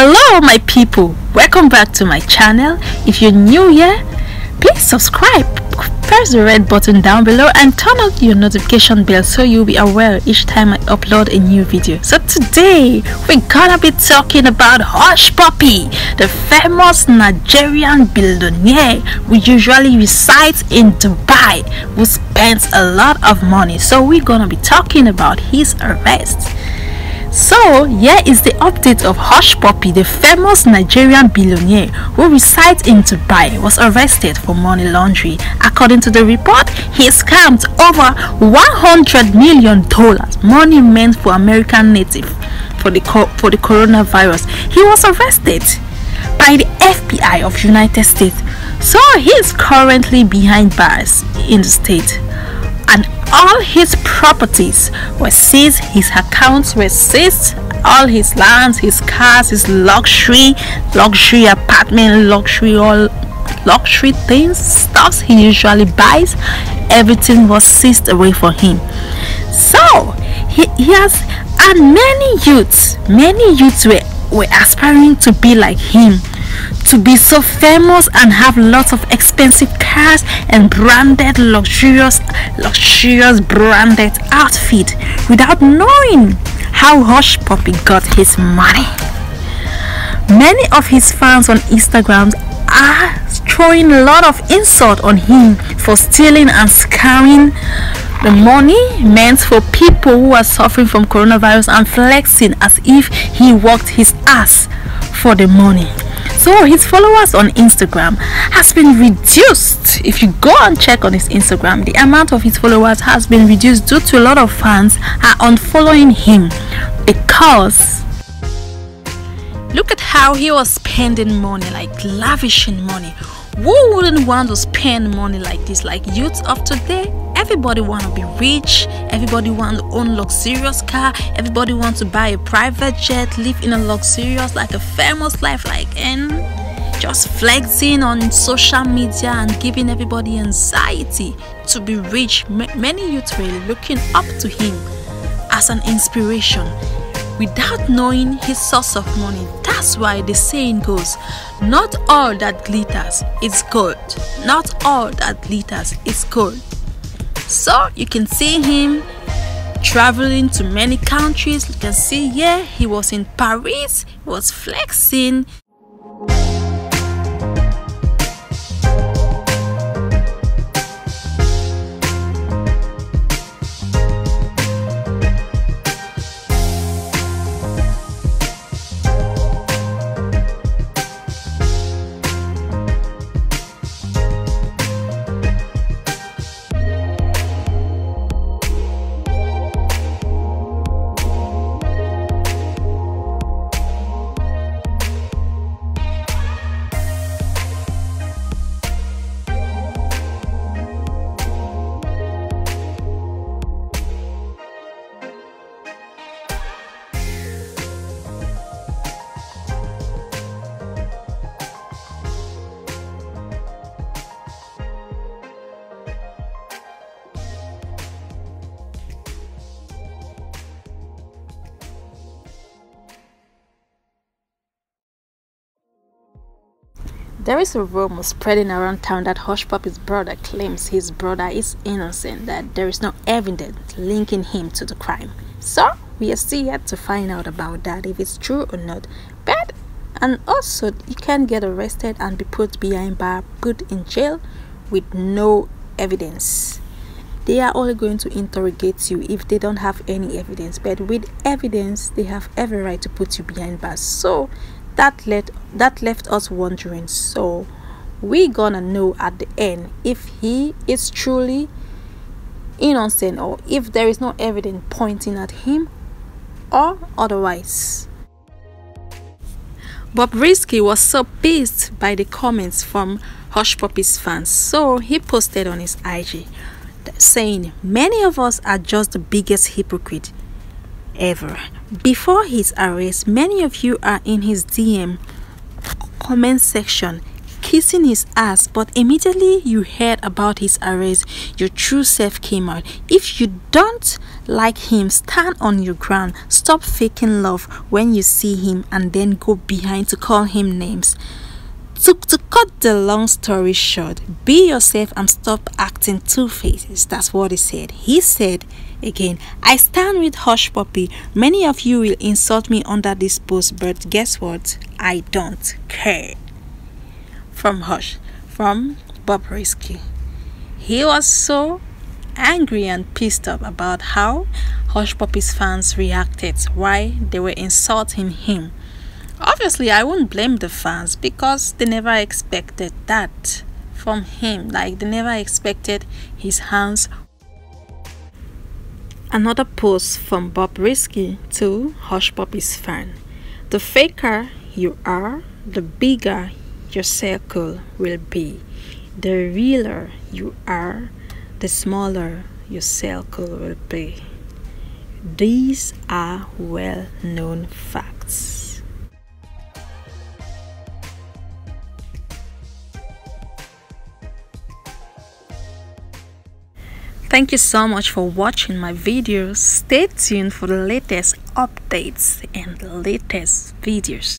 hello my people welcome back to my channel if you're new here please subscribe press the red button down below and turn on your notification bell so you'll be aware each time I upload a new video. So today we're gonna be talking about Hushpuppi, the famous Nigerian billionaire who usually resides in Dubai who spends a lot of money. So we're gonna be talking about his arrest. So, here is the update of Hushpuppi, the famous Nigerian billionaire who resides in Dubai, was arrested for money laundering. According to the report, he scammed over 100 million dollars, money meant for American native for the for the coronavirus. He was arrested by the FBI of United States. So, he is currently behind bars in the state all his properties were seized, his accounts were seized, all his lands, his cars, his luxury, luxury apartment, luxury all luxury things, stuffs he usually buys, everything was seized away from him. So he, he has and many youths, many youths were, were aspiring to be like him to be so famous and have lots of expensive cars and branded luxurious luxurious branded outfit without knowing how Hushpuppi got his money. Many of his fans on instagram are throwing a lot of insult on him for stealing and scamming the money meant for people who are suffering from coronavirus and flexing as if he worked his ass for the money so his followers on Instagram has been reduced. If you go and check on his Instagram, the amount of his followers has been reduced due to a lot of fans are unfollowing him because look at how he was spending money like lavishing money. Who wouldn't want to spend money like this like youths of today everybody want to be rich everybody want to own luxurious car everybody want to buy a private jet live in a luxurious like a famous life like and just flexing on social media and giving everybody anxiety to be rich M many youths were looking up to him as an inspiration without knowing his source of money. That's why the saying goes, not all that glitters is gold. Not all that glitters is gold. So you can see him traveling to many countries. You can see, yeah, he was in Paris, he was flexing. There is a rumor spreading around town that Hushpuppi's brother claims his brother is innocent, that there is no evidence linking him to the crime. So, we are still yet to find out about that, if it's true or not. But, and also, you can get arrested and be put behind bar, put in jail with no evidence. They are only going to interrogate you if they don't have any evidence, but with evidence, they have every right to put you behind bars. So, that left that left us wondering so we gonna know at the end if he is truly innocent or if there is no evidence pointing at him or otherwise. Bobrisky was so pissed by the comments from Hushpuppi's fans so he posted on his IG saying many of us are just the biggest hypocrite ever. Before his arrest, many of you are in his DM comment section kissing his ass, but immediately you heard about his arrest, your true self came out. If you don't like him, stand on your ground. Stop faking love when you see him and then go behind to call him names. To, to cut the long story short, be yourself and stop acting two faces. That's what he said. He said, again, I stand with Hushpuppi. Many of you will insult me under this post, but guess what? I don't care. From Hush, from Bobrisky. He was so angry and pissed off about how Hushpuppi's fans reacted, why they were insulting him. Obviously, I won't blame the fans because they never expected that from him. Like, they never expected his hands. Another post from Bobrisky to hush Hushpuppi's fan. The faker you are, the bigger your circle will be. The realer you are, the smaller your circle will be. These are well known facts. Thank you so much for watching my videos. Stay tuned for the latest updates and the latest videos.